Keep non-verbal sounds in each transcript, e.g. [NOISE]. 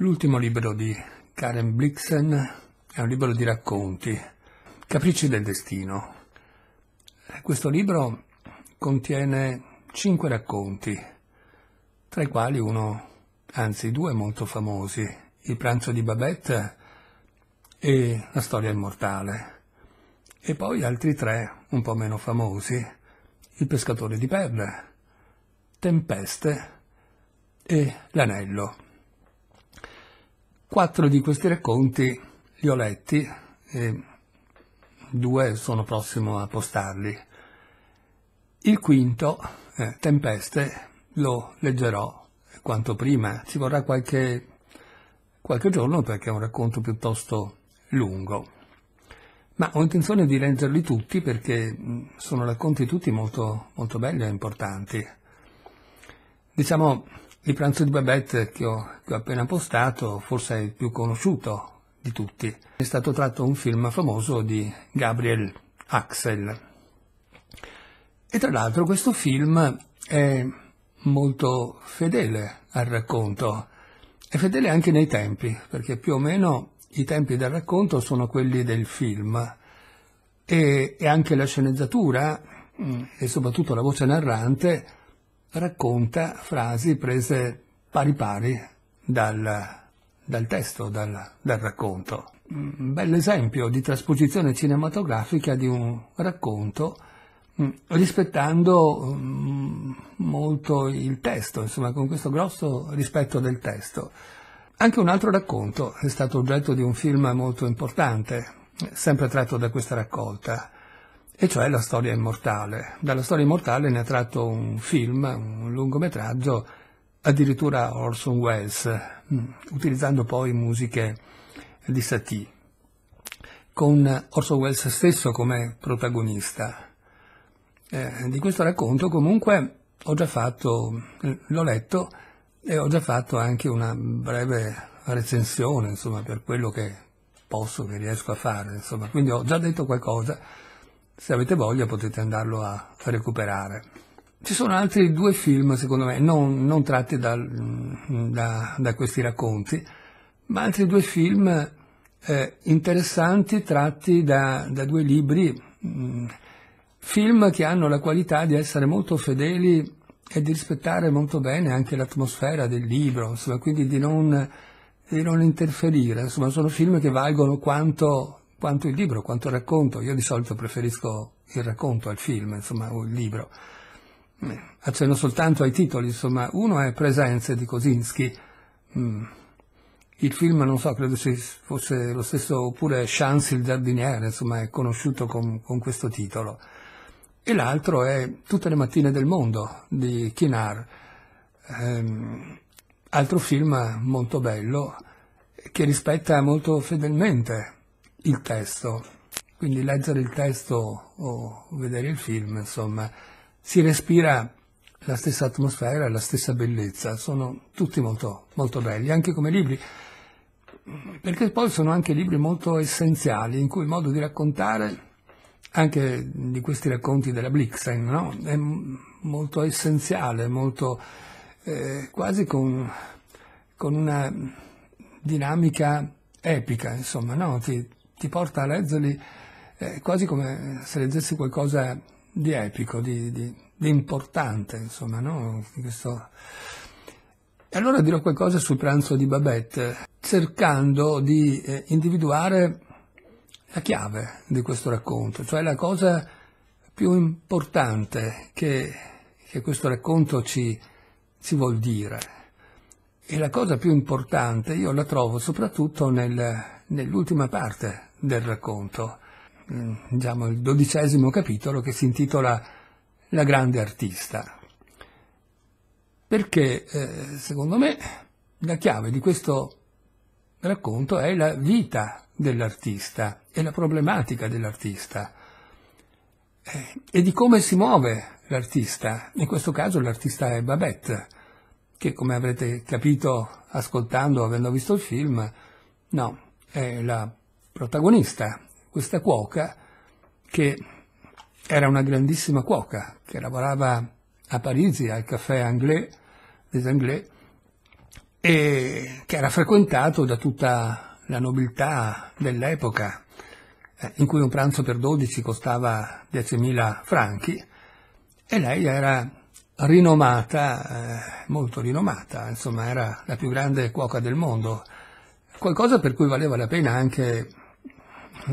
L'ultimo libro di Karen Blixen è un libro di racconti, Capricci del Destino. Questo libro contiene cinque racconti, tra i quali uno, anzi due molto famosi, Il pranzo di Babette e La storia immortale, e poi altri tre un po' meno famosi, Il pescatore di perle, Tempeste e L'anello. Quattro di questi racconti li ho letti e due sono prossimo a postarli. Il quinto, eh, Tempeste, lo leggerò quanto prima. Ci vorrà qualche, qualche giorno perché è un racconto piuttosto lungo. Ma ho intenzione di leggerli tutti perché sono racconti tutti molto, molto belli e importanti. Diciamo, il pranzo di Babette che ho, che ho appena postato forse è il più conosciuto di tutti. È stato tratto un film famoso di Gabriel Axel. E tra l'altro questo film è molto fedele al racconto, è fedele anche nei tempi, perché più o meno i tempi del racconto sono quelli del film e, e anche la sceneggiatura mm, e soprattutto la voce narrante racconta frasi prese pari pari dal, dal testo, dal, dal racconto. Un bell'esempio di trasposizione cinematografica di un racconto mm, rispettando mm, molto il testo, insomma con questo grosso rispetto del testo. Anche un altro racconto è stato oggetto di un film molto importante, sempre tratto da questa raccolta, e cioè La storia immortale. Dalla storia immortale ne ha tratto un film, un lungometraggio, addirittura Orson Welles, mm, utilizzando poi musiche di Satie, con Orson Welles stesso come protagonista. Eh, di questo racconto comunque ho già fatto, l'ho letto e ho già fatto anche una breve recensione, insomma, per quello che posso, che riesco a fare, insomma, quindi ho già detto qualcosa se avete voglia potete andarlo a, recuperare. Ci sono altri due film, secondo me, non, non tratti da, da, da, questi racconti, ma altri due film eh, interessanti tratti da, da due libri, mh, mm, film che hanno la qualità di essere molto fedeli e di rispettare molto bene anche l'atmosfera del libro, insomma, quindi di non, di non interferire, insomma, sono film che valgono quanto quanto il libro, quanto il racconto. Io di solito preferisco il racconto al film, insomma, o il libro. Eh, accenno soltanto ai titoli, insomma, uno è Presenze di Kosinski, mm. il film non so, credo fosse lo stesso, oppure Chance il giardiniere, insomma, è conosciuto con, con questo titolo. E l'altro è Tutte le mattine del mondo di Kinar, ehm, altro film molto bello che rispetta molto fedelmente il testo, quindi leggere il testo o vedere il film, insomma, si respira la stessa atmosfera, la stessa bellezza, sono tutti molto, molto belli, anche come libri, perché poi sono anche libri molto essenziali, in cui il modo di raccontare, anche di questi racconti della Blixen, no? è molto essenziale, molto, eh, quasi con, con, una dinamica epica, insomma, no? ti, ti porta a leggerli eh, quasi come se leggessi qualcosa di epico, di, di, di importante, insomma, no? Questo... E allora dirò qualcosa sul pranzo di Babette, cercando di eh, individuare la chiave di questo racconto, cioè la cosa più importante che, che questo racconto ci, ci vuol dire. E la cosa più importante io la trovo soprattutto nel, nell'ultima parte del racconto, mm, diciamo il dodicesimo capitolo che si intitola La grande artista. Perché eh, secondo me la chiave di questo racconto è la vita dell'artista e la problematica dell'artista eh, e di come si muove l'artista. In questo caso l'artista è Babette, che come avrete capito ascoltando, avendo visto il film, no, è la protagonista, questa cuoca che era una grandissima cuoca, che lavorava a Parigi al caffè Anglais, des Anglais, e che era frequentato da tutta la nobiltà dell'epoca, eh, in cui un pranzo per 12 costava 10.000 franchi, e lei era rinomata, eh, molto rinomata, insomma era la più grande cuoca del mondo, qualcosa per cui valeva la pena anche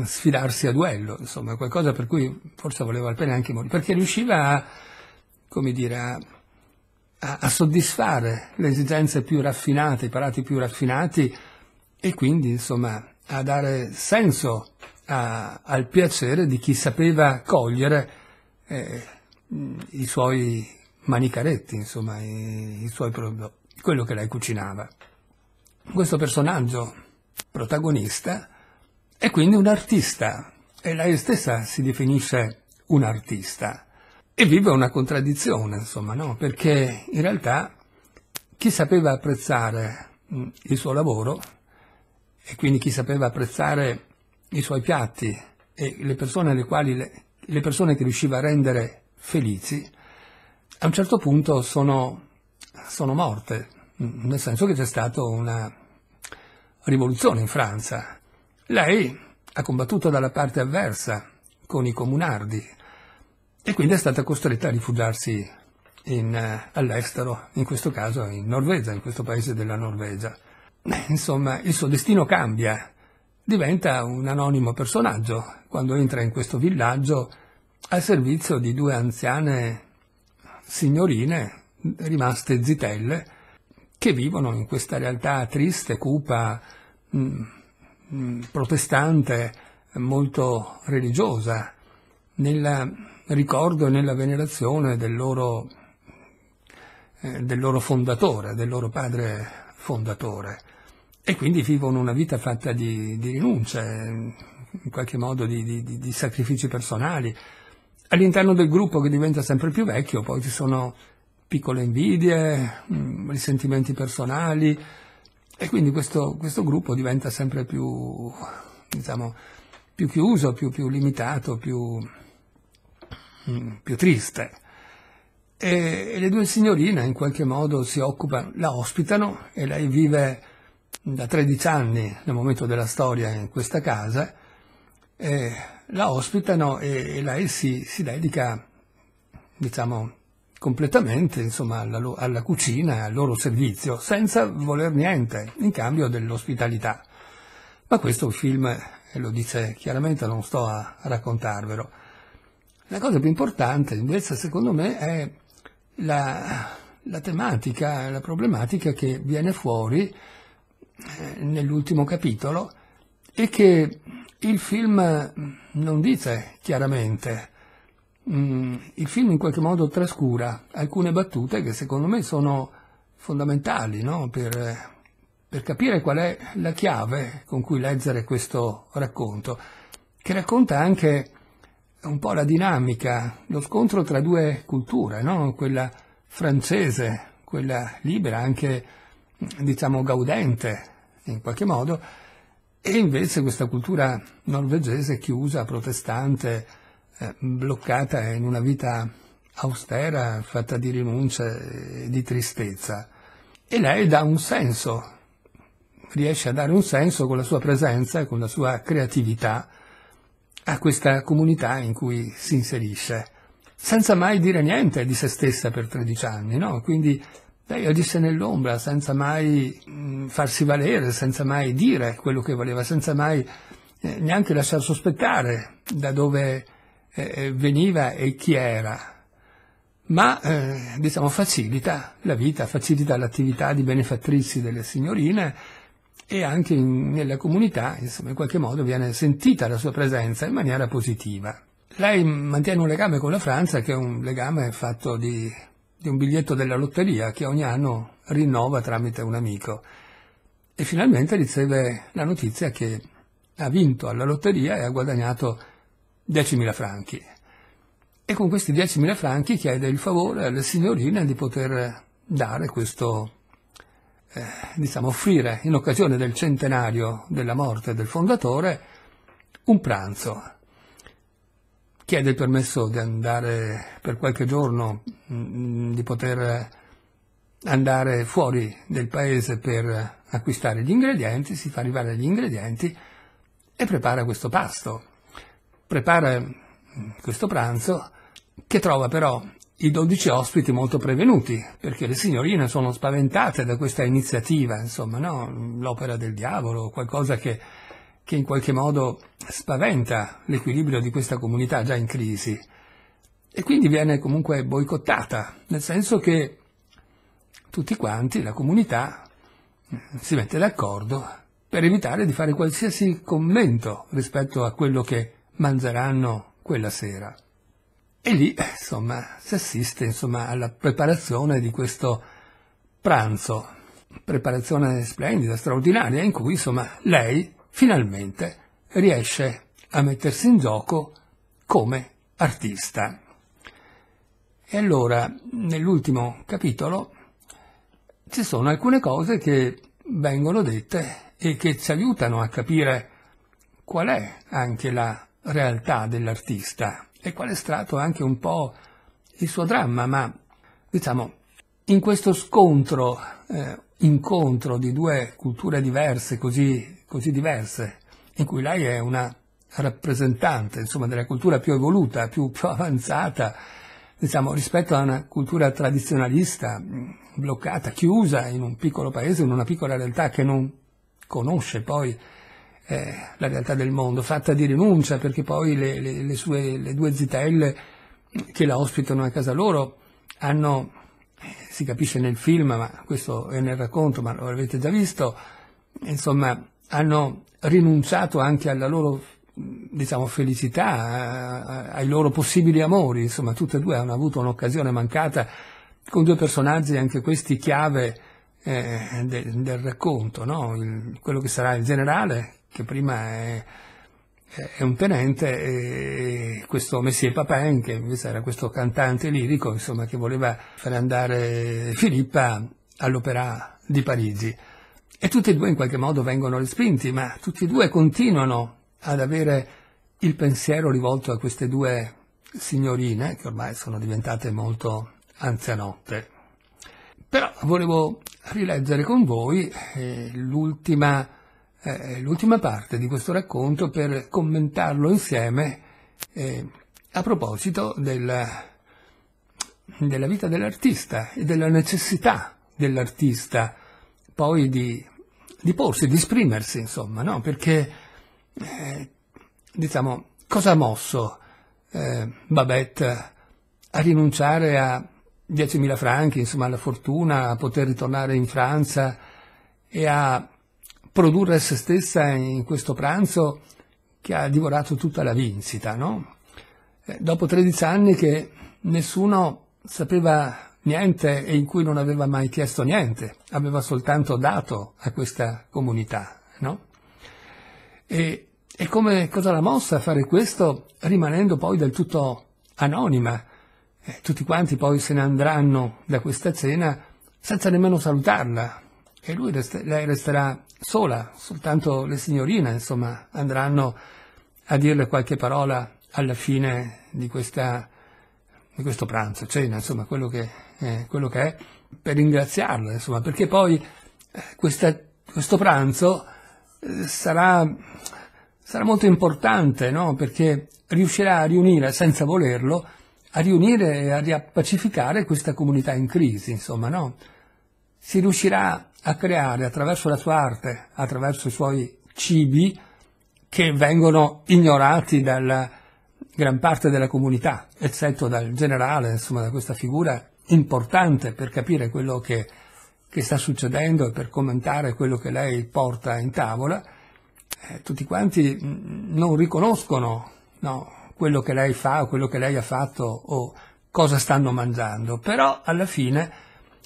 sfidarsi a duello, insomma, qualcosa per cui forse valeva la pena anche morire, perché riusciva a, come dire, a, a, soddisfare le esigenze più raffinate, i palati più raffinati e quindi, insomma, a dare senso a, al piacere di chi sapeva cogliere eh, i suoi manicaretti, insomma, i, i suoi quello che lei cucinava. Questo personaggio protagonista è quindi un artista e lei stessa si definisce un artista e vive una contraddizione, insomma, no? Perché in realtà chi sapeva apprezzare il suo lavoro e quindi chi sapeva apprezzare i suoi piatti e le persone, alle quali le, le persone che riusciva a rendere felici, a un certo punto sono, sono morte, nel senso che c'è stata una rivoluzione in Francia. Lei ha combattuto dalla parte avversa con i comunardi e quindi è stata costretta a rifugiarsi in, uh, all'estero, in questo caso in Norvegia, in questo paese della Norvegia. Eh, insomma, il suo destino cambia, diventa un anonimo personaggio quando entra in questo villaggio al servizio di due anziane signorine rimaste zitelle che vivono in questa realtà triste, cupa, mh, mm, mh, mm, protestante, molto religiosa, nel ricordo e nella venerazione del loro, eh, del loro fondatore, del loro padre fondatore. E quindi vivono una vita fatta di, di rinunce, in qualche modo di, di, di sacrifici personali, All'interno del gruppo che diventa sempre più vecchio poi ci sono piccole invidie, mm, risentimenti personali e quindi questo, questo gruppo diventa sempre più, diciamo, più chiuso, più, più limitato, più, mm, più triste. E, e, le due signorine in qualche modo si occupano, la ospitano e lei vive da 13 anni nel momento della storia in questa casa. E, la ospitano e, e lei si, si, dedica, diciamo, completamente insomma, alla, alla cucina al loro servizio, senza voler niente in cambio dell'ospitalità. Ma questo il film lo dice chiaramente, non sto a, a raccontarvelo. La cosa più importante invece secondo me è la, la tematica, la problematica che viene fuori eh, nell'ultimo capitolo e che il film non dice chiaramente, mm, il film in qualche modo trascura alcune battute che secondo me sono fondamentali no? per, per capire qual è la chiave con cui leggere questo racconto, che racconta anche un po' la dinamica, lo scontro tra due culture, no? quella francese, quella libera, anche diciamo gaudente in qualche modo, e invece questa cultura norvegese chiusa, protestante, eh, bloccata in una vita austera, fatta di rinunce e di tristezza. E lei dà un senso, riesce a dare un senso con la sua presenza e con la sua creatività a questa comunità in cui si inserisce, senza mai dire niente di se stessa per 13 anni, no? Quindi lei agisce nell'ombra senza mai mm, farsi valere, senza mai dire quello che voleva, senza mai eh, neanche lasciar sospettare da dove eh, eh, veniva e chi era. Ma diciamo facilita la vita, facilita l'attività di benefattrici delle signorine e anche in, nella comunità, insomma, in qualche modo viene sentita la sua presenza in maniera positiva. Lei mantiene un legame con la Francia che è un legame fatto di di un biglietto della lotteria che ogni anno rinnova tramite un amico e finalmente riceve la notizia che ha vinto alla lotteria e ha guadagnato 10.000 franchi. E con questi 10.000 franchi chiede il favore alle signorine di poter dare questo, eh, diciamo, offrire in occasione del centenario della morte del fondatore un pranzo chiede il permesso di andare per qualche giorno, mm, di poter andare fuori del paese per acquistare gli ingredienti, si fa arrivare gli ingredienti e prepara questo pasto. Prepara questo pranzo che trova però i dodici ospiti molto prevenuti, perché le signorine sono spaventate da questa iniziativa, insomma, no? l'opera del diavolo, qualcosa che, che in qualche modo spaventa l'equilibrio di questa comunità già in crisi. E quindi viene comunque boicottata, nel senso che tutti quanti, la comunità, si mette d'accordo per evitare di fare qualsiasi commento rispetto a quello che mangeranno quella sera. E lì, insomma, si assiste insomma, alla preparazione di questo pranzo, preparazione splendida, straordinaria, in cui insomma lei finalmente riesce a mettersi in gioco come artista. E allora, nell'ultimo capitolo, ci sono alcune cose che vengono dette e che ci aiutano a capire qual è anche la realtà dell'artista e qual è stato anche un po' il suo dramma, ma diciamo in questo scontro, eh, incontro di due culture diverse, così, così diverse, in cui lei è una rappresentante insomma, della cultura più evoluta, più, [LAUGHS] più avanzata, diciamo, rispetto a una cultura tradizionalista, bloccata, chiusa in un piccolo paese, in una piccola realtà che non conosce poi eh, la realtà del mondo, fatta di rinuncia, perché poi le, le, le, sue, le due zitelle che la ospitano a casa loro hanno, eh, si capisce nel film, ma questo è nel racconto, ma lo avete già visto, insomma, hanno rinunciato anche alla loro diciamo, felicità, ai loro possibili amori, insomma, tutte e due hanno avuto un'occasione mancata con due personaggi, anche questi chiave eh, de, del racconto, no? il, quello che sarà il generale, che prima è, è un tenente, e questo Messie Papin, che invece era questo cantante lirico, insomma, che voleva fare andare Filippa all'Opera di Parigi. E tutti e due in qualche modo vengono respinti, ma tutti e due continuano ad avere il pensiero rivolto a queste due signorine, che ormai sono diventate molto anzianotte. Però volevo rileggere con voi eh, l'ultima eh, l'ultima parte di questo racconto per commentarlo insieme eh, a proposito del, della vita dell'artista e della necessità dell'artista poi di, di porsi, di esprimersi, insomma, no? Perché, eh, diciamo, cosa ha mosso eh, Babette a rinunciare a 10.000 franchi, insomma, alla fortuna, a poter ritornare in Francia e a produrre se stessa in questo pranzo che ha divorato tutta la vincita, no? Eh, dopo 13 anni che nessuno sapeva niente e in cui non aveva mai chiesto niente, aveva soltanto dato a questa comunità, no? E, e come cosa l'ha mossa a fare questo rimanendo poi del tutto anonima? Eh, tutti quanti poi se ne andranno da questa cena senza nemmeno salutarla, e lui rest- lei resterà sola, soltanto le signorine, insomma, andranno a dirle qualche parola alla fine di, questa, di questo pranzo, cena, insomma, quello che, eh, quello che è, per ringraziarla, insomma, perché poi eh, questa, questo pranzo eh, sarà, sarà molto importante, no? Perché riuscirà a riunire, senza volerlo, a riunire e a riappacificare questa comunità in crisi, insomma, no? Si riuscirà a creare attraverso la sua arte, attraverso i suoi cibi, che vengono ignorati dalla gran parte della comunità, eccetto dal generale, insomma, da questa figura importante per capire quello che, che sta succedendo e per commentare quello che lei porta in tavola, eh, tutti quanti non riconoscono no, quello che lei fa, quello che lei ha fatto o cosa stanno mangiando, però alla fine,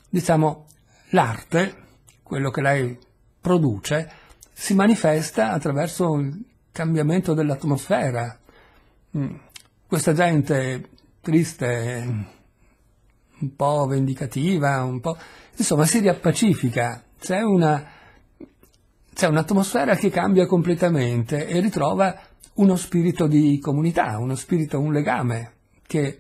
diciamo, l'arte quello che lei produce, si manifesta attraverso il cambiamento dell'atmosfera. Mm. Questa gente triste, un po' vendicativa, un po'... insomma si riappacifica, c'è, una, c'è un'atmosfera che cambia completamente e ritrova uno spirito di comunità, uno spirito, un legame che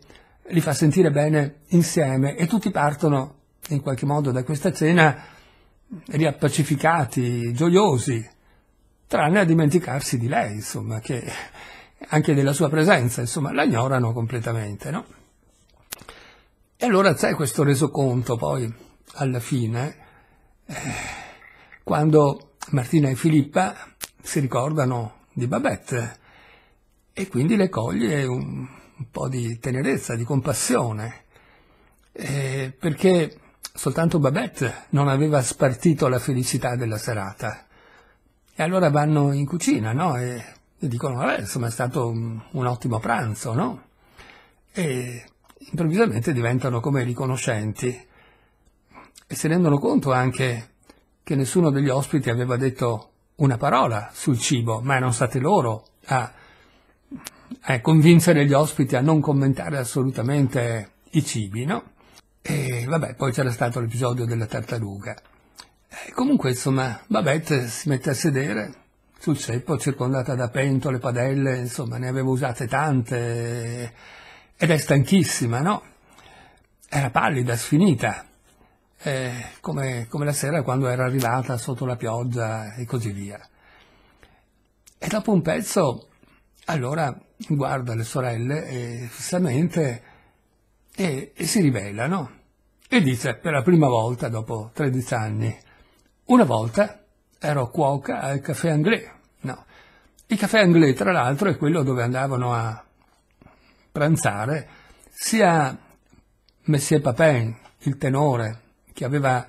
li fa sentire bene insieme e tutti partono in qualche modo da questa cena riappacificati, gioiosi, tranne a dimenticarsi di lei, insomma, che anche della sua presenza, insomma, la ignorano completamente, no? E allora c'è questo resoconto poi, alla fine, eh, quando Martina e Filippa si ricordano di Babette e quindi le coglie un, un po' di tenerezza, di compassione, eh, perché soltanto Babette non aveva spartito la felicità della serata. E allora vanno in cucina, no? E, e dicono, vabbè, insomma è stato un, un ottimo pranzo, no? E improvvisamente diventano come riconoscenti e si rendono conto anche che nessuno degli ospiti aveva detto una parola sul cibo, ma erano state loro a, a convincere gli ospiti a non commentare assolutamente i cibi, no? E vabbè, poi c'era stato l'episodio della tartaruga. E comunque, insomma, Babette si mette a sedere sul ceppo, circondata da pentole, padelle, insomma, ne aveva usate tante, ed è stanchissima, no? Era pallida, sfinita, eh, come, come la sera quando era arrivata sotto la pioggia e così via. E dopo un pezzo, allora guarda le sorelle e fissamente e, e si rivela, no? e dice per la prima volta dopo 13 anni, una volta ero cuoca al caffè anglais. No, il caffè anglais tra l'altro è quello dove andavano a pranzare sia Messie Papin, il tenore, che aveva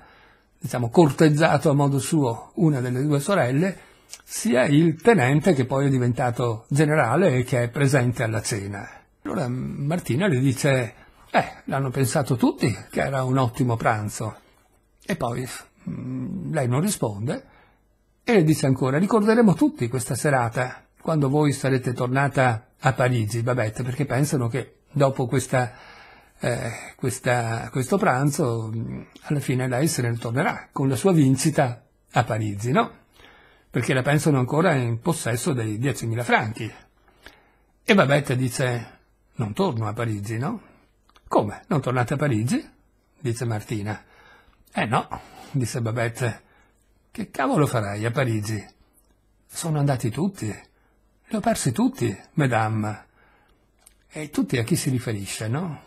diciamo, corteggiato a modo suo una delle due sorelle, sia il tenente che poi è diventato generale e che è presente alla cena. Allora Martina le dice eh, l'hanno pensato tutti che era un ottimo pranzo. E poi mh, lei non risponde e le dice ancora, ricorderemo tutti questa serata, quando voi sarete tornata a Parigi, Babette, perché pensano che dopo questa, eh, questa, questo pranzo, mm, alla fine lei se ne tornerà con la sua vincita a Parigi, no? Perché la pensano ancora in possesso dei 10.000 franchi. E Babette dice, non torno a Parigi, no? Come? Non tornate a Parigi? dice Martina. Eh no, disse Babette. Che cavolo farai a Parigi? Sono andati tutti. Li ho persi tutti, madame. E tutti a chi si riferisce, no?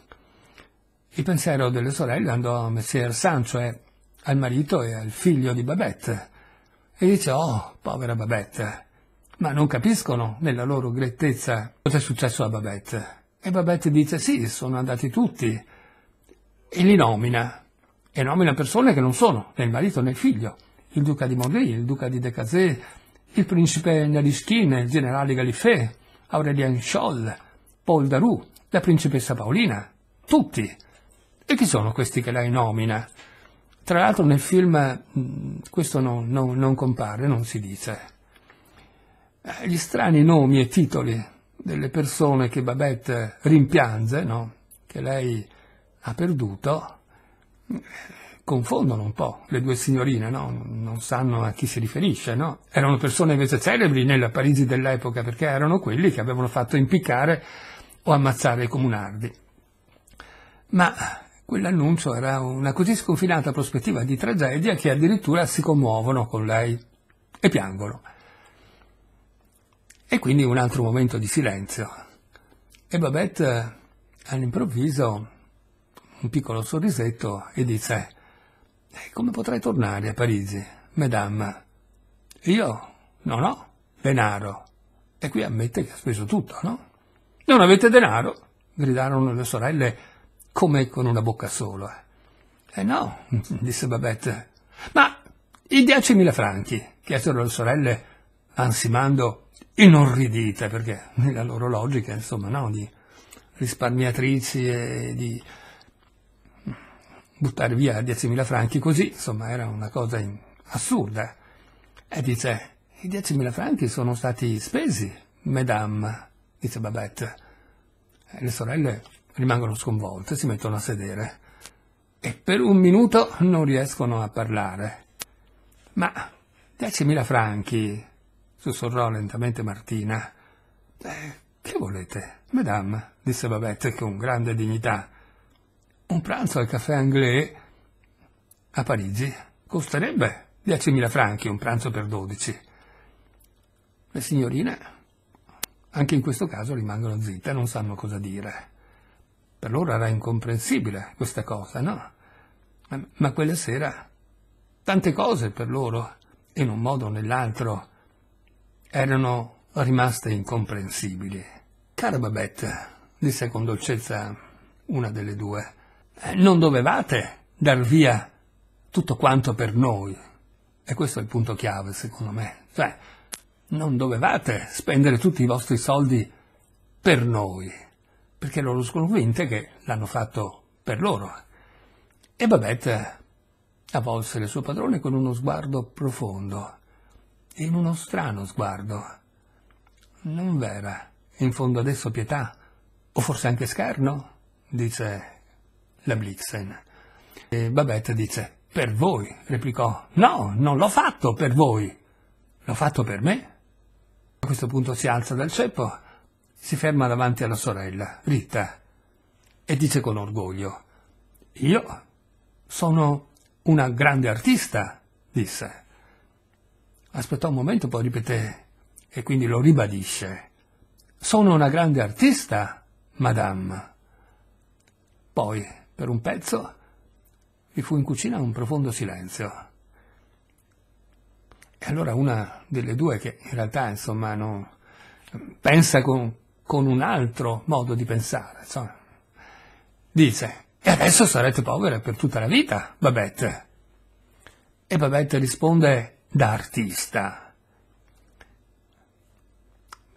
Il pensiero delle sorelle andò a Messer San, cioè al marito e al figlio di Babette, e dice, oh, povera Babette, ma non capiscono nella loro grettezza cosa è successo a Babette. E Babette dice sì, sono andati tutti. E li nomina. E nomina persone che non sono né il marito né il figlio. Il duca di Mondri, il duca di Decazé, il principe Narischin, il generale Galiffet, Aurelien Scholl, Paul Daru, la principessa Paolina. Tutti. E chi sono questi che lei nomina? Tra l'altro nel film mm, questo non, non, non compare, non si dice. Eh, gli strani nomi e titoli delle persone che Babette rimpiange, no? che lei ha perduto, confondono un po' le due signorine, no? non sanno a chi si riferisce. No? Erano persone invece celebri nella Parigi dell'epoca perché erano quelli che avevano fatto impiccare o ammazzare i comunardi. Ma quell'annuncio era una così sconfinata prospettiva di tragedia che addirittura si commuovono con lei e piangono. E quindi un altro momento di silenzio. E Babette all'improvviso un piccolo sorrisetto e dice come potrei tornare a Parigi, madame? Io non ho denaro. E qui ammette che ha speso tutto, no? Non avete denaro? gridarono le sorelle come con una bocca sola. Eh no, [LAUGHS] disse Babette. Ma i diecimila franchi, chiesero le sorelle, ansimando inorridite, perché nella loro logica, insomma, no, di risparmiatrici e di buttare via 10.000 franchi così, insomma, era una cosa in... assurda. E dice, i 10.000 franchi sono stati spesi, madame, dice Babette. E le sorelle rimangono sconvolte, si mettono a sedere e per un minuto non riescono a parlare. Ma 10.000 franchi, sussurrò lentamente Martina. Eh, che volete, madame? disse Babette con grande dignità. Un pranzo al caffè anglais a Parigi costerebbe 10.000 franchi un pranzo per 12. Le signorine, anche in questo caso, rimangono zitte, non sanno cosa dire. Per loro era incomprensibile questa cosa, no? Ma quella sera tante cose per loro, in un modo o nell'altro, erano rimaste incomprensibili. Cara Babette, disse con dolcezza una delle due, non dovevate dar via tutto quanto per noi. E questo è il punto chiave, secondo me. Cioè, non dovevate spendere tutti i vostri soldi per noi, perché loro sono convinte che l'hanno fatto per loro. E Babette avvolse il suo padrone con uno sguardo profondo, in uno strano sguardo. Non vera, in fondo adesso pietà, o forse anche scherno? dice la Blixen. E Babette dice, per voi, replicò. No, non l'ho fatto per voi, l'ho fatto per me. A questo punto si alza dal ceppo, si ferma davanti alla sorella, Rita, e dice con orgoglio, io sono una grande artista, disse. Aspettò un momento, poi ripeté, e quindi lo ribadisce. Sono una grande artista, madame. Poi, per un pezzo, vi fu in cucina un profondo silenzio. E allora una delle due, che in realtà insomma non, pensa con, con un altro modo di pensare, insomma, dice, e adesso sarete povere per tutta la vita, Babette. E Babette risponde da artista.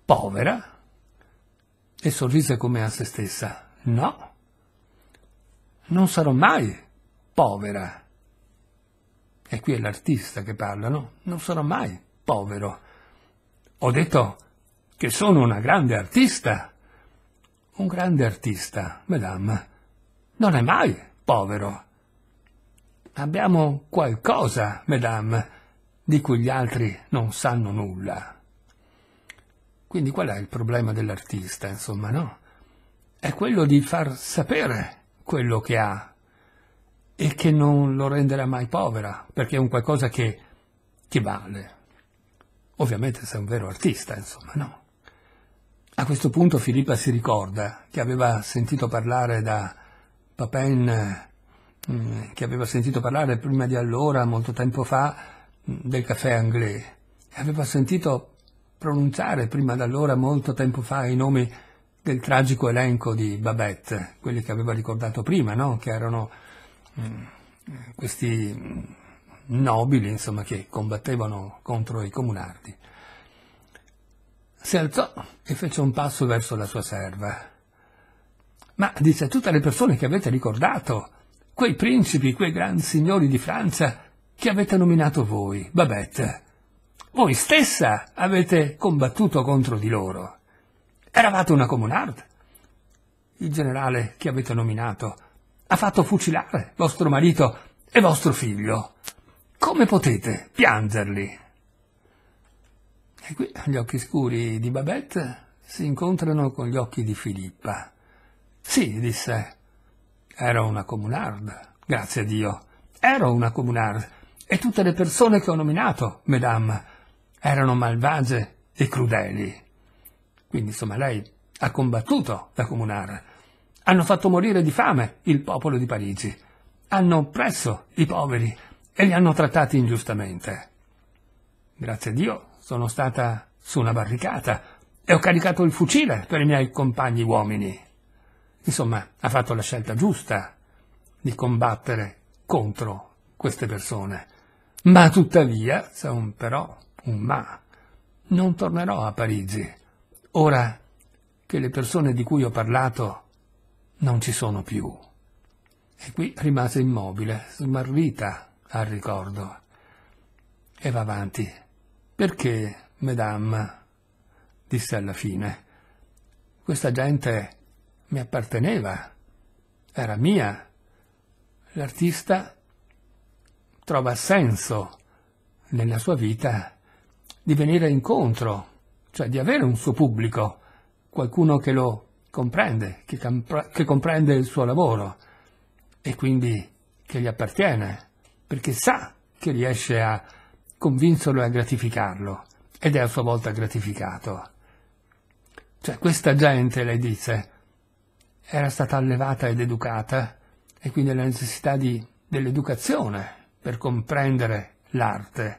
Povera? E sorrise come a se stessa. No, non sarò mai povera. E qui è l'artista che parla, no? Non sarò mai povero. Ho detto che sono una grande artista. Un grande artista, madame, non è mai povero. Abbiamo qualcosa, madame, di cui gli altri non sanno nulla. Quindi qual è il problema dell'artista, insomma, no? È quello di far sapere quello che ha e che non lo renderà mai povera, perché è un qualcosa che, che vale. Ovviamente sei un vero artista, insomma, no? A questo punto Filippa si ricorda che aveva sentito parlare da Papin, mm, che aveva sentito parlare prima di allora, molto tempo fa, mm, del caffè anglais. Aveva sentito pronunciare prima di allora, molto tempo fa, i nomi del tragico elenco di Babette, quelli che aveva ricordato prima, no? Che erano questi nobili insomma, che combattevano contro i comunardi. Si alzò e fece un passo verso la sua serva. Ma dice tutte le persone che avete ricordato, quei principi, quei grandi signori di Francia che avete nominato voi, Babette, voi stessa avete combattuto contro di loro. Eravate una comunarde. Il generale che avete nominato ha fatto fucilare vostro marito e vostro figlio. Come potete piangerli? E qui gli occhi scuri di Babette si incontrano con gli occhi di Filippa. Sì, disse, ero una comunarde, grazie a Dio. Ero una comunarde, e tutte le persone che ho nominato, mesdames, erano malvagie e crudeli. Quindi, insomma, lei ha combattuto la comunare hanno fatto morire di fame il popolo di Parigi. Hanno oppresso i poveri e li hanno trattati ingiustamente. Grazie a Dio sono stata su una barricata e ho caricato il fucile per i miei compagni uomini. Insomma, ha fatto la scelta giusta di combattere contro queste persone. Ma tuttavia, c'è un però, un ma, non tornerò a Parigi. Ora che le persone di cui ho parlato non ci sono più. E qui rimase immobile, smarrita al ricordo. E va avanti. Perché, madame, disse alla fine, questa gente mi apparteneva, era mia. L'artista trova senso nella sua vita di venire incontro, cioè di avere un suo pubblico, qualcuno che lo comprende, che, che comprende il suo lavoro e quindi che gli appartiene perché sa che riesce a convincerlo e a gratificarlo ed è a sua volta gratificato. Cioè questa gente, lei dice, era stata allevata ed educata e quindi la necessità di, dell'educazione per comprendere l'arte,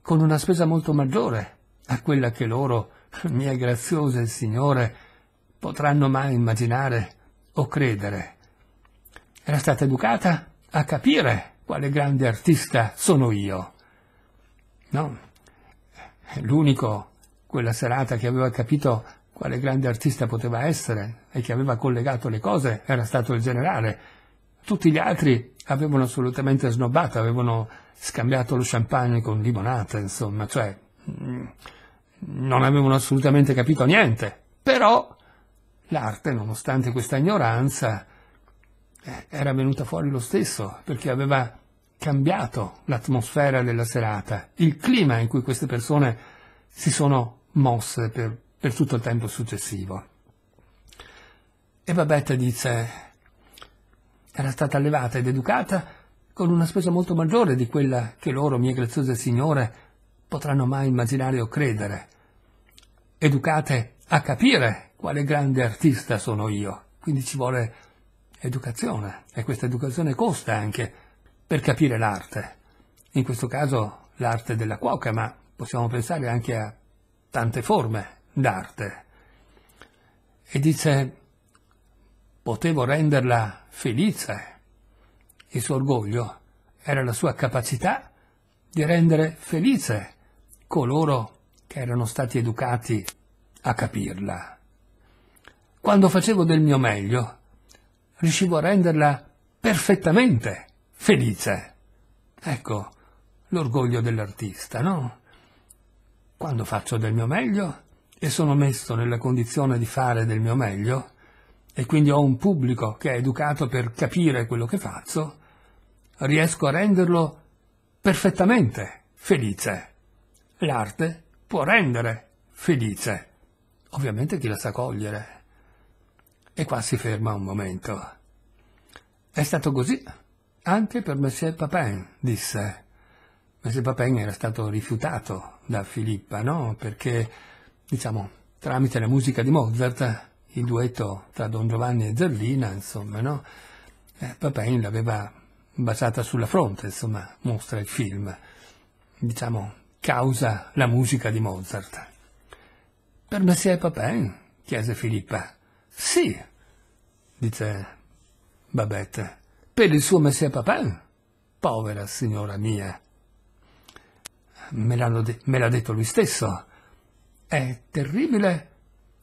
con una spesa molto maggiore a quella che loro, [LAUGHS] mie graziose Signore, potranno mai immaginare o credere. Era stata educata a capire quale grande artista sono io. No, l'unico quella serata che aveva capito quale grande artista poteva essere e che aveva collegato le cose era stato il generale. Tutti gli altri avevano assolutamente snobbato, avevano scambiato lo champagne con limonata, insomma, cioè non avevano assolutamente capito niente. Però l'arte, nonostante questa ignoranza, eh, era venuta fuori lo stesso, perché aveva cambiato l'atmosfera della serata, il clima in cui queste persone si sono mosse per, per tutto il tempo successivo. E Babette dice, era stata allevata ed educata con una spesa molto maggiore di quella che loro, mie graziose signore, potranno mai immaginare o credere. Educate a capire quale grande artista sono io. Quindi ci vuole educazione e questa educazione costa anche per capire l'arte. In questo caso l'arte della cuoca, ma possiamo pensare anche a tante forme d'arte. E dice, potevo renderla felice. Il suo orgoglio era la sua capacità di rendere felice coloro che erano stati educati a capirla. Quando facevo del mio meglio, riuscivo a renderla perfettamente felice. Ecco l'orgoglio dell'artista, no? Quando faccio del mio meglio e sono messo nella condizione di fare del mio meglio, e quindi ho un pubblico che è educato per capire quello che faccio, riesco a renderlo perfettamente felice. L'arte può rendere felice, ovviamente chi la sa cogliere. E qua si ferma un momento. È stato così anche per Messie Papin, disse. Messie Papin era stato rifiutato da Filippa, no? Perché, diciamo, tramite la musica di Mozart, il duetto tra Don Giovanni e Zerlina, insomma, no? Eh, Papin l'aveva baciata sulla fronte, insomma, mostra il film. Diciamo, causa la musica di Mozart. Per Messie Papin? chiese Filippa. Sì, dice Babette, per il suo Messie Papin. Povera signora mia. Me, de- me l'ha detto lui stesso. È terribile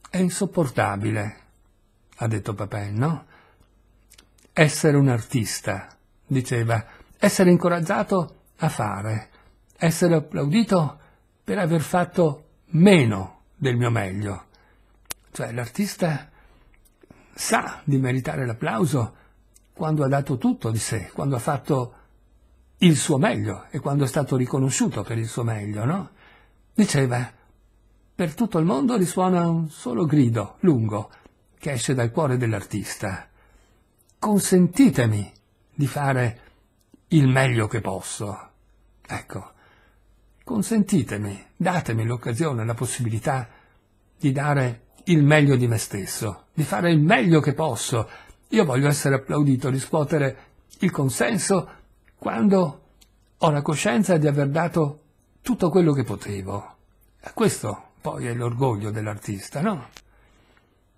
e insopportabile, ha detto Papin, no? Essere un artista, diceva, essere incoraggiato a fare, essere applaudito per aver fatto meno del mio meglio. Cioè l'artista sa di meritare l'applauso quando ha dato tutto di sé, quando ha fatto il suo meglio e quando è stato riconosciuto per il suo meglio, no? Diceva, per tutto il mondo risuona un solo grido lungo che esce dal cuore dell'artista. Consentitemi di fare il meglio che posso. Ecco, consentitemi, datemi l'occasione, la possibilità di dare il meglio di me stesso, di fare il meglio che posso. Io voglio essere applaudito, riscuotere il consenso quando ho la coscienza di aver dato tutto quello che potevo. Questo poi è l'orgoglio dell'artista, no?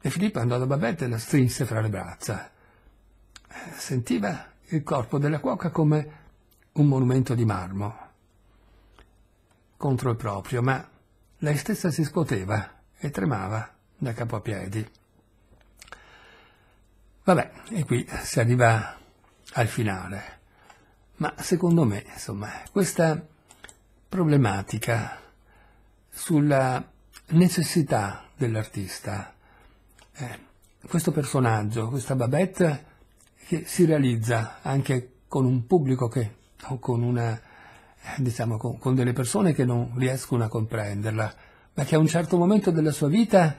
E Filippo andò da Babette e la strinse fra le braccia. Sentiva il corpo della cuoca come un monumento di marmo contro il proprio, ma lei stessa si scuoteva e tremava da capo a piedi. Vabbè, e qui si arriva al finale. Ma secondo me, insomma, questa problematica sulla necessità dell'artista, eh, questo personaggio, questa Babette, che si realizza anche con un pubblico che, o con una, diciamo, con, con delle persone che non riescono a comprenderla, ma che a un certo momento della sua vita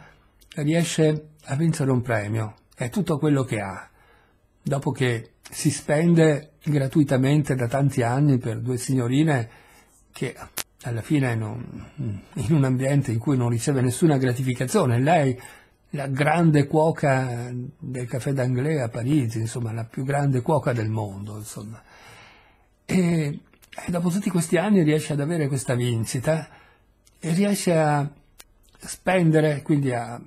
riesce a vincere un premio, è tutto quello che ha. Dopo che si spende gratuitamente da tanti anni per due signorine che alla fine non, in un ambiente in cui non riceve nessuna gratificazione, lei la grande cuoca del caffè d'Anglais a Parigi, insomma la più grande cuoca del mondo, insomma. E, e dopo tutti questi anni riesce ad avere questa vincita e riesce a spendere, quindi a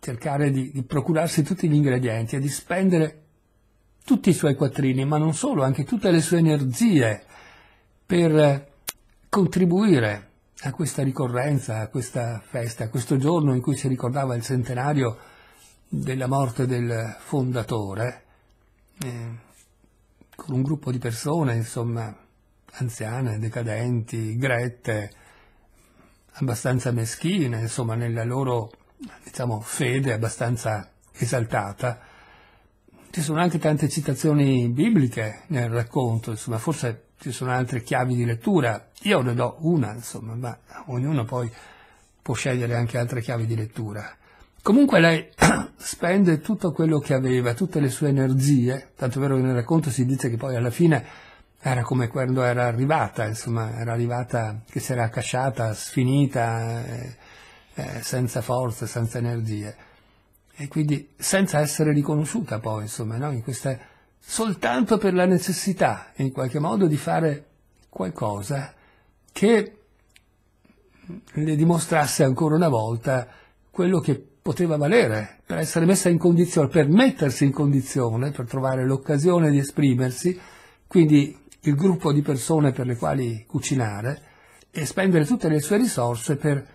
cercare di, di procurarsi tutti gli ingredienti e di spendere tutti i suoi quattrini, ma non solo, anche tutte le sue energie per contribuire a questa ricorrenza, a questa festa, a questo giorno in cui si ricordava il centenario della morte del fondatore, eh, con un gruppo di persone, insomma, anziane, decadenti, grette, abbastanza meschine, insomma, nella loro, diciamo, fede abbastanza esaltata, ci sono anche tante citazioni bibliche nel racconto, insomma, forse ci sono altre chiavi di lettura. Io ne do una, insomma, ma ognuno poi può scegliere anche altre chiavi di lettura. Comunque lei [CLEARS THROAT] spende tutto quello che aveva, tutte le sue energie, tanto vero che nel racconto si dice che poi alla fine era come quando era arrivata, insomma, era arrivata che si era accasciata, sfinita, eh, eh, senza forze, senza energie e quindi senza essere riconosciuta poi, insomma, no? in queste, soltanto per la necessità in qualche modo di fare qualcosa che le dimostrasse ancora una volta quello che poteva valere, per essere messa in condizione, per mettersi in condizione, per trovare l'occasione di esprimersi, quindi il gruppo di persone per le quali cucinare e spendere tutte le sue risorse per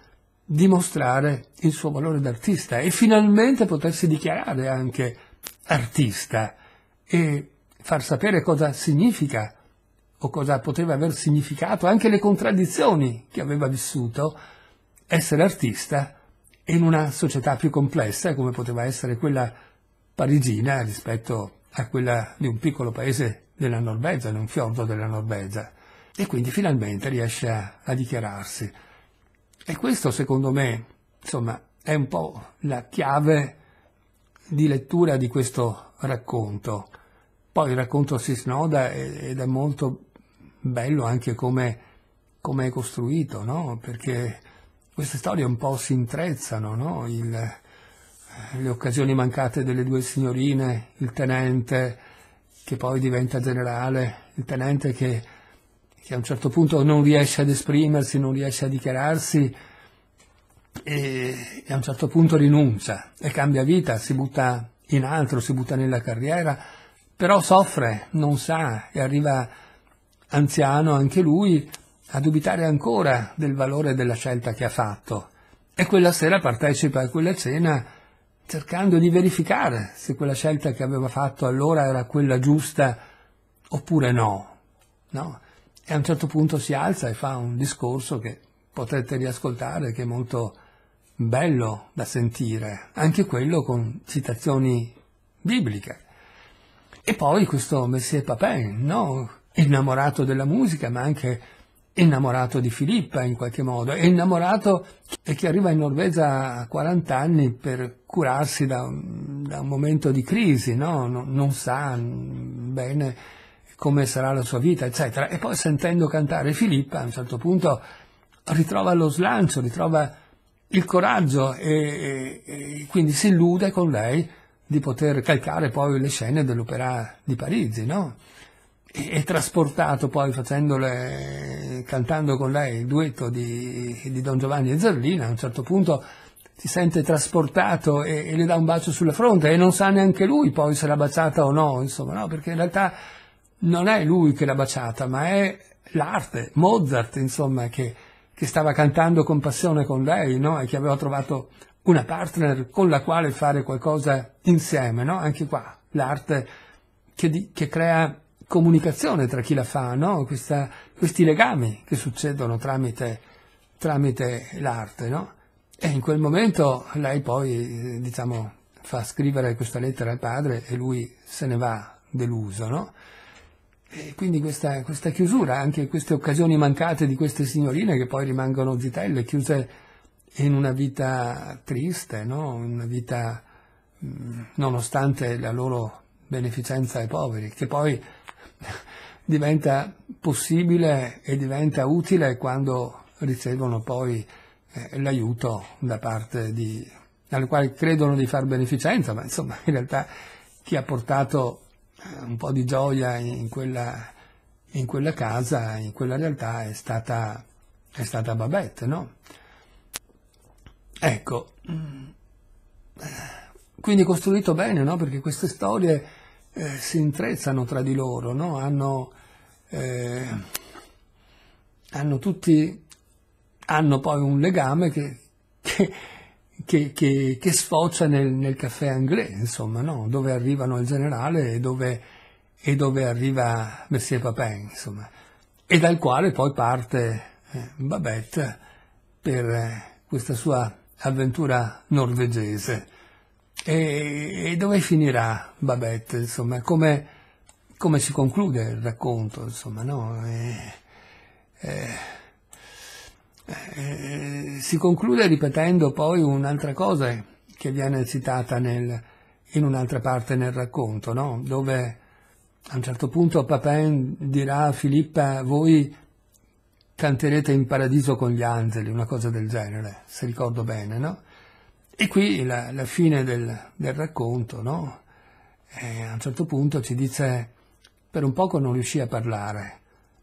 dimostrare il suo valore d'artista e finalmente potersi dichiarare anche artista e far sapere cosa significa o cosa poteva aver significato, anche le contraddizioni che aveva vissuto, essere artista in una società più complessa come poteva essere quella parigina rispetto a quella di un piccolo paese della Norvegia, in un fiordo della Norvegia. E quindi finalmente riesce a, a dichiararsi. E questo secondo me, insomma, è un po' la chiave di lettura di questo racconto. Poi il racconto si snoda ed è molto bello anche come, come è costruito, no? Perché queste storie un po' si intrezzano, no? Il, le occasioni mancate delle due signorine, il tenente che poi diventa generale, il tenente che che a un certo punto non riesce ad esprimersi, non riesce a dichiararsi e, a un certo punto rinuncia e cambia vita, si butta in altro, si butta nella carriera, però soffre, non sa e arriva anziano anche lui a dubitare ancora del valore della scelta che ha fatto. E quella sera partecipa a quella cena cercando di verificare se quella scelta che aveva fatto allora era quella giusta oppure no. no? e a un certo punto si alza e fa un discorso che potrete riascoltare, che è molto bello da sentire, anche quello con citazioni bibliche. E poi questo Messie Papin, no? innamorato della musica, ma anche innamorato di Filippa in qualche modo, è innamorato e che arriva in Norvegia a 40 anni per curarsi da un, da un momento di crisi, no? non, non sa bene come sarà la sua vita, eccetera. E poi sentendo cantare Filippa, a un certo punto ritrova lo slancio, ritrova il coraggio e, e, e quindi si illude con lei di poter calcare poi le scene dell'opera di Parigi, no? E, trasportato poi facendole, cantando con lei il duetto di, di Don Giovanni e Zerlina, a un certo punto si sente trasportato e, e, le dà un bacio sulla fronte e non sa neanche lui poi se l'ha baciata o no, insomma, no? Perché in realtà non è lui che l'ha baciata, ma è l'arte, Mozart, insomma, che, che stava cantando con passione con lei, no? E che aveva trovato una partner con la quale fare qualcosa insieme, no? Anche qua, l'arte che, di, che crea comunicazione tra chi la fa, no? Questa, questi legami che succedono tramite, tramite l'arte, no? E in quel momento lei poi, diciamo, fa scrivere questa lettera al padre e lui se ne va deluso, no? E quindi questa, questa, chiusura, anche queste occasioni mancate di queste signorine che poi rimangono zitelle, chiuse in una vita triste, una vita, nonostante la loro beneficenza ai poveri, che poi [LAUGHS] diventa possibile e diventa utile quando ricevono poi eh, l'aiuto da parte di, alle quali credono di far beneficenza, ma insomma in realtà chi ha portato eh, un po' di gioia in quella, in quella casa, in quella realtà è stata, è stata Babette, no? Ecco, quindi costruito bene, no? Perché queste storie eh, si intrezzano tra di loro, no? Hanno, eh, hanno tutti hanno poi un legame che, che, che, che, che sfocia nel, nel caffè anglais, insomma, no? dove arrivano il generale e dove, e dove arriva Messie Papin, insomma, e dal quale poi parte eh, Babette per eh, questa sua avventura norvegese. E, e, dove finirà Babette, insomma, come, come si conclude il racconto, insomma, no? E, eh, si conclude ripetendo poi un'altra cosa che viene citata nel, in un'altra parte nel racconto, no? dove a un certo punto Papin dirà a Filippa voi canterete in paradiso con gli angeli, una cosa del genere, se ricordo bene, no? E qui la, la fine del, del racconto, no? E a un certo punto ci dice, per un poco non riuscì a parlare,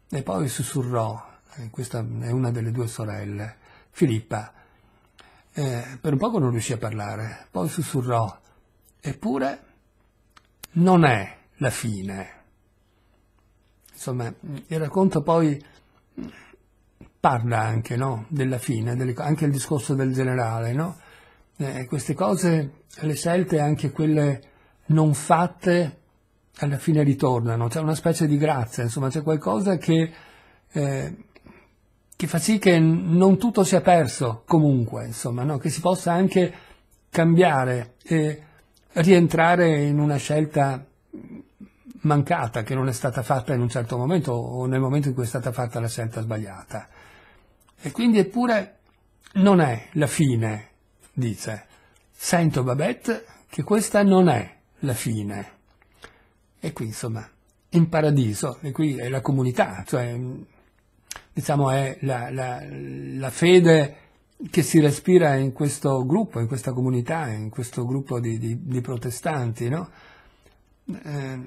e poi sussurrò, eh, questa è una delle due sorelle, Filippa. Eh, per un poco non riuscì a parlare, poi sussurrò, eppure non è la fine. Insomma, il racconto poi parla anche no, della fine, delle, anche il discorso del generale, no? Eh, queste cose, le scelte, anche quelle non fatte, alla fine ritornano, c'è una specie di grazia, insomma c'è qualcosa che eh, che fa sì che non tutto sia perso comunque, insomma, no? che si possa anche cambiare e rientrare in una scelta mancata che non è stata fatta in un certo momento o nel momento in cui è stata fatta la scelta sbagliata. E quindi eppure non è la fine, dice. Sento Babette che questa non è la fine. E qui insomma, in paradiso, e qui è la comunità, cioè diciamo, è la, la, la, fede che si respira in questo gruppo, in questa comunità, in questo gruppo di, di, di protestanti. No? Eh,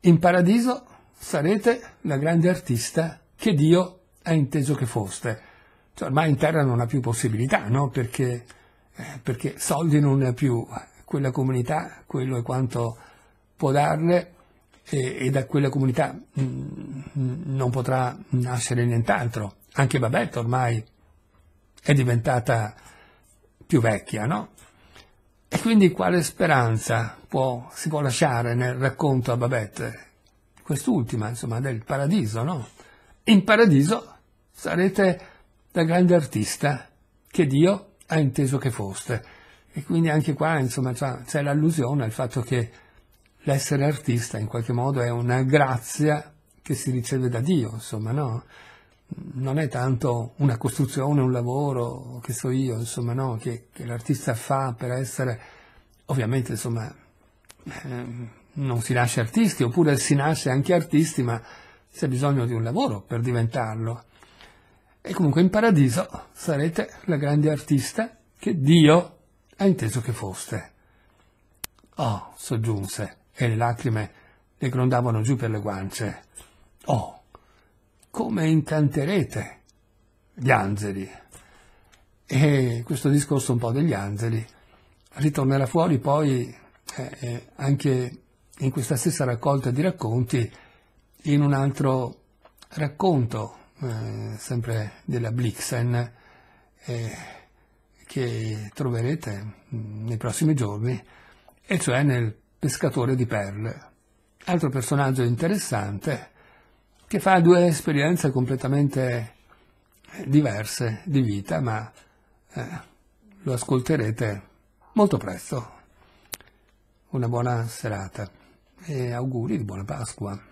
in paradiso sarete la grande artista che Dio ha inteso che foste. Cioè, ormai in terra non ha più possibilità, no? perché, perché soldi non ne ha più. Quella comunità, quello è quanto può darle, e, e da quella comunità mh, mm, non potrà nascere nient'altro. Anche Babette ormai è diventata più vecchia, no? E quindi quale speranza può, si può lasciare nel racconto a Babette? Quest'ultima, insomma, del paradiso, no? In paradiso sarete la grande artista che Dio ha inteso che foste. E quindi anche qua, insomma, c'è l'allusione al fatto che l'essere artista in qualche modo è una grazia che si riceve da Dio, insomma, no? Non è tanto una costruzione, un lavoro, che so io, insomma, no? Che, che l'artista fa per essere, ovviamente, insomma, eh, non si nasce artisti, oppure si nasce anche artisti, ma c'è bisogno di un lavoro per diventarlo. E comunque in paradiso sarete la grande artista che Dio ha inteso che foste. Oh, soggiunse, e le lacrime le grondavano giù per le guance. Oh, come incanterete gli angeli! E questo discorso un po' degli angeli ritornerà fuori poi eh, eh, anche in questa stessa raccolta di racconti in un altro racconto, eh, sempre della Blixen, eh, che troverete nei prossimi giorni, e cioè nel pescatore di perle. Altro personaggio interessante che fa due esperienze completamente diverse di vita, ma eh, lo ascolterete molto presto. Una buona serata e auguri di buona Pasqua.